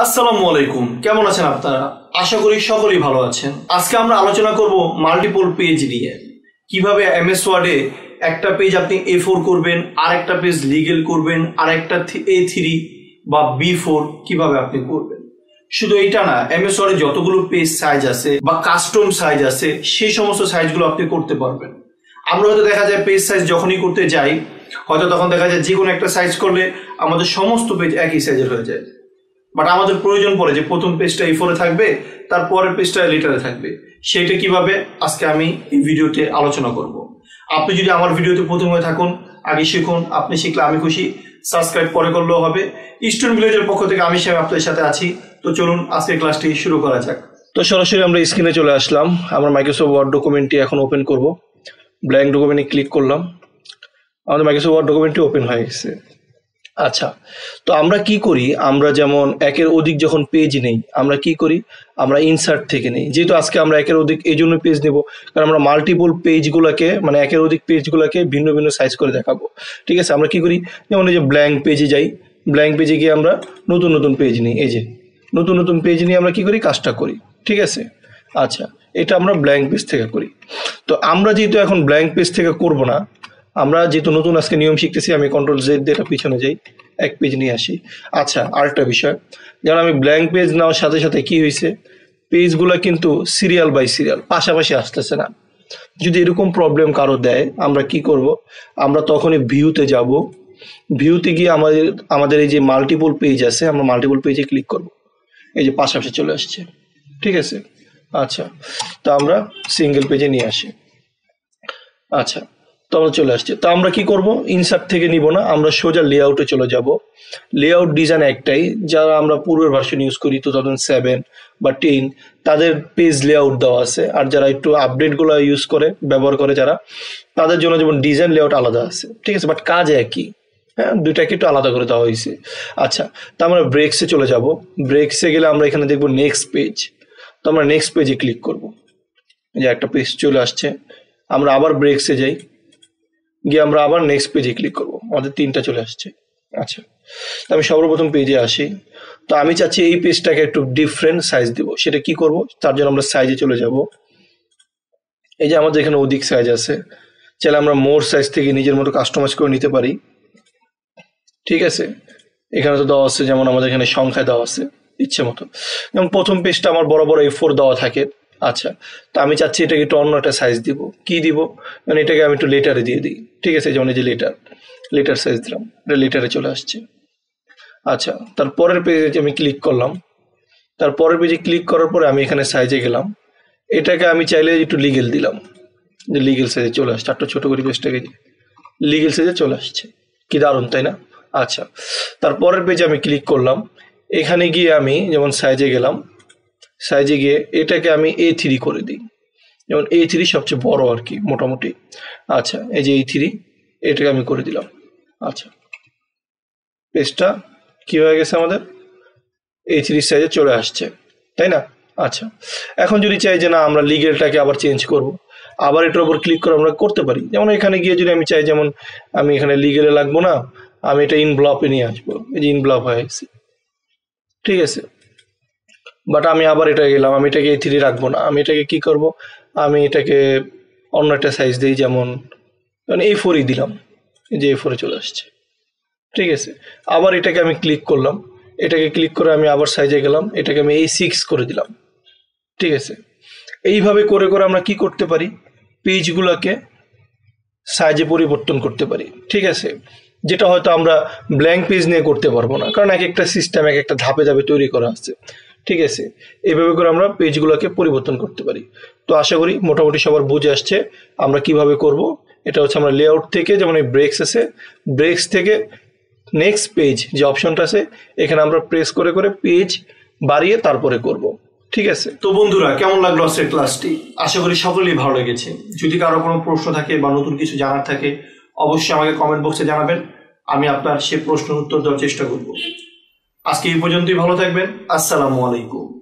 আসসালামু আলাইকুম। কেমন আছেন আপনারা? আশা করি সকলেই ভালো আছেন। আজকে আমরা আলোচনা করব মাল্টিপল পেজ নিয়ে। কীভাবে এমএস ওয়ার্ডে একটা পেজ আপনি এ ফোর করবেন আর একটা পেজ লিগেল করবেন আর একটা এ থ্রি বা বি ফোর কীভাবে আপনি করবেন। শুধু এইটা না এম এস ওয়ার্ডে যতগুলো পেজ সাইজ আছে বা কাস্টম সাইজ আছে, সেই সমস্ত সাইজগুলো আপনি করতে পারবেন। আমরা হয়তো দেখা যায় পেজ সাইজ যখনই করতে যাই, হয়তো তখন দেখা যায় যে কোনো একটা সাইজ করলে আমাদের সমস্ত পেজ একই সাইজের হয়ে যায়। বাট আমাদের প্রয়োজন পড়ে যে প্রথম পেজটা এই ফোরে থাকবে, তার পরের পেজটা লিটারে থাকবে। সেটা কীভাবে? আজকে আমি এই ভিডিওতে আলোচনা করব। আপনি যদি আমার ভিডিওতে প্রথম হয়ে থাকুন, আগে শিখুন, আপনি শিখলে আমি খুশি। সাবস্ক্রাইব পরে করলেও হবে। স্টুডেন্ট ভিলেজের পক্ষ থেকে আমি সেভাবে আপনাদের সাথে আছি। তো চলুন আজকে ক্লাসটি শুরু করা যাক। তো সরাসরি আমরা স্ক্রিনে চলে আসলাম। আমরা মাইক্রোসফট ওয়ার্ড ডকুমেন্টটি এখন ওপেন করব। ব্ল্যাঙ্ক ডকুমেন্টে ক্লিক করলাম। আমাদের মাইক্রোসফট ওয়ার্ড ডকুমেন্টটি ওপেন হয়ে গেছে। আচ্ছা তো আমরা কি করি? আমরা যেমন একের অধিক যখন পেজ নেই, আমরা কি করি? আমরা ইনসার্ট থেকে নেই। যেহেতু আজকে আমরা একের অধিক এই জন্য পেজ নেব। কারণ আমরা মাল্টিপল পেজগুলোকে মানে একের অধিক পেজগুলোকে ভিন্ন ভিন্ন সাইজ করে দেখাবো। ঠিক আছে, আমরা কি করি? যেমন এই যে ব্ল্যাঙ্ক পেজে যাই। ব্ল্যাঙ্ক পেজে গিয়ে আমরা নতুন নতুন পেজ নিই। এই যে নতুন নতুন পেজ নিয়ে আমরা কি করি? কাজটা করি। ঠিক আছে? আচ্ছা এটা আমরা ব্ল্যাঙ্ক পেজ থেকে করি। তো আমরা যেহেতু এখন ব্ল্যাঙ্ক পেজ থেকে করব না আমরা যেহেতু নতুন আজকে নিয়ম শিখতেছি, আমি কন্ট্রোল জেড দিয়ে পিছনে যাই, এক পেজ নিয়ে আসি। আচ্ছা আরেকটা বিষয়, যেমন আমি ব্ল্যাঙ্ক পেজ নেওয়ার সাথে সাথে কি হয়েছে পেজগুলো কিন্তু সিরিয়াল বাই সিরিয়াল পাশাপাশি আসতেছে না। যদি এরকম প্রবলেম কারও দেয়, আমরা কি করব? আমরা তখনই ভিউতে যাব। ভিউতে গিয়ে আমাদের আমাদের এই যে মাল্টিপল পেজ আছে, আমরা মাল্টিপল পেজে ক্লিক করব। এই যে পাশাপাশি চলে আসছে। ঠিক আছে? আচ্ছা তো আমরা সিঙ্গেল পেজে নিয়ে আসি। আচ্ছা তো আমরা চলে আসছে। তো আমরা কি করব? ইনসার্ট থেকে নিব না। আমরা সোজা লেআউটে চলে যাব। লেআউট ডিজাইন একটাই। যারা আমরা পূর্বের ভার্সন ইউজ করি টু থাউজেন্ড সেভেন বা টেন তাদের পেজ লেআউট দেওয়া আছে। আর যারা একটু আপডেটগুলো ইউজ করে, ব্যবহার করে যারা, তাদের জন্য যেমন ডিজাইন লেআউট আলাদা আছে। ঠিক আছে? বাট কাজ একই। হ্যাঁ? দুইটাকে একটু আলাদা করে দেওয়া হয়েছে। আচ্ছা তো আমরা ব্রেক্সে চলে যাব। ব্রেক্সে গেলে আমরা এখানে দেখব নেক্সট পেজ তো আমরা নেক্সট পেজে ক্লিক করব। যে একটা পেজ চলে আসছে। আমরা আবার ব্রেক্সে যাই। গিয়ে আমরা আবার নেক্সট পেজে ক্লিক করব। আমাদের তিনটা চলে আসছে। আচ্ছা আমি সর্বপ্রথম পেজে আসি। তো আমি চাচ্ছি এই পেজটাকে একটু ডিফারেন্ট সাইজ দিব। সেটা কি করব? তার জন্য আমরা সাইজে চলে যাব। এই যে আমাদের এখানে অধিক সাইজ আছে। চাইলে আমরা মোর সাইজ থেকে নিজের মতো কাস্টমাইজ করে নিতে পারি। ঠিক আছে? এখানে তো দেওয়া আছে, যেমন আমাদের এখানে সংখ্যায় দেওয়া আছে, ইচ্ছে মতো। যেমন প্রথম পেজটা আমার বড় বড় এ ফোর দেওয়া থাকে। আচ্ছা তো আমি চাচ্ছি এটাকে একটু অন্য একটা সাইজ দিব। কি দিব? মানে এটাকে আমি একটু লেটারে দিয়ে দিই। ঠিক আছে, যেমন এই যে লেটার লেটার সাইজ দিলাম। এটা লেটারে চলে আসছে। আচ্ছা তার পরের পেজে আমি ক্লিক করলাম, তার পরের পেজে ক্লিক করার পরে আমি এখানে সাইজে গেলাম। এটাকে আমি চাইলে একটু লিগেল দিলাম। যে লিগেল সাইজে চলে আসছে। একটা ছোটো করে পেজটাকে লিগেল সাইজে চলে আসছে। কি দারুণ, তাই না? আচ্ছা তার পরের পেজে আমি ক্লিক করলাম। এখানে গিয়ে আমি যেমন সাইজে গেলাম সাইজে গিয়ে এটাকে আমি এ থ্রি করে দিই। যেমন এ থ্রি সবচেয়ে বড় আর কি, মোটামুটি। আচ্ছা এই যে এই থ্রি এটাকে আমি করে দিলাম। আচ্ছা। পেজটা কি হয়ে গেছে আমাদের? এই থ্রি সাইজে চলে আসছে, তাই না? আচ্ছা। এখন যদি চাই যে না, আমরা লিগেলটাকে আবার চেঞ্জ করব, আবার এটার উপর ক্লিক করে আমরা করতে পারি। যেমন এখানে গিয়ে যদি আমি চাই, যেমন আমি এখানে লিগেলে লাগবো না, আমি এটা ইনব্লপে নিয়ে আসব। এই যে ইনব্লপ হয়ে গেছে। ঠিক আছে? বাট আমি আবার এটা গেলাম, আমি এটাকে এই থ্রি রাখব না। আমি এটাকে কি করব? আমি এটাকে অন্য একটা সাইজ দিই, যেমন মানে এই ফোরই দিলাম যে এই ফোরে চলে আসছে। ঠিক আছে? আবার এটাকে আমি ক্লিক করলাম। এটাকে ক্লিক করে আমি আবার সাইজে গেলাম। এটাকে আমি এই সিক্স করে দিলাম। ঠিক আছে? এইভাবে করে করে আমরা কি করতে পারি? পেজগুলোকে সাইজে পরিবর্তন করতে পারি। ঠিক আছে? যেটা হয়তো আমরা ব্ল্যাঙ্ক পেজ নিয়ে করতে পারব না। কারণ এক একটা সিস্টেম এক একটা ধাপে ধাপে তৈরি করা আছে। ঠিক আছে? এইভাবে করে আমরা পেজগুলোকে পরিবর্তন করতে পারি। তো আশা করি মোটামুটি সবার বুঝে আসছে আমরা কীভাবে করব। এটা হচ্ছে আমরা লেআউট থেকে যেমন এই ব্রেক্স আছে ব্রেক্স থেকে নেক্সট পেজ যে অপশনটা আছে, এখানে আমরা প্রেস করে করে পেজ বাড়িয়ে তারপরে করব। ঠিক আছে? তো বন্ধুরা, কেমন লাগল আজকের ক্লাসটি আশা করি সকলেই ভালো লেগেছে। যদি কারও কোনো প্রশ্ন থাকে বা নতুন কিছু জানার থাকে, অবশ্যই আমাকে কমেন্ট বক্সে জানাবেন। আমি আপনার সে প্রশ্নের উত্তর দেওয়ার চেষ্টা করব। আজকে এই পর্যন্তই ভালো থাকবেন। আসসালামু আলাইকুম।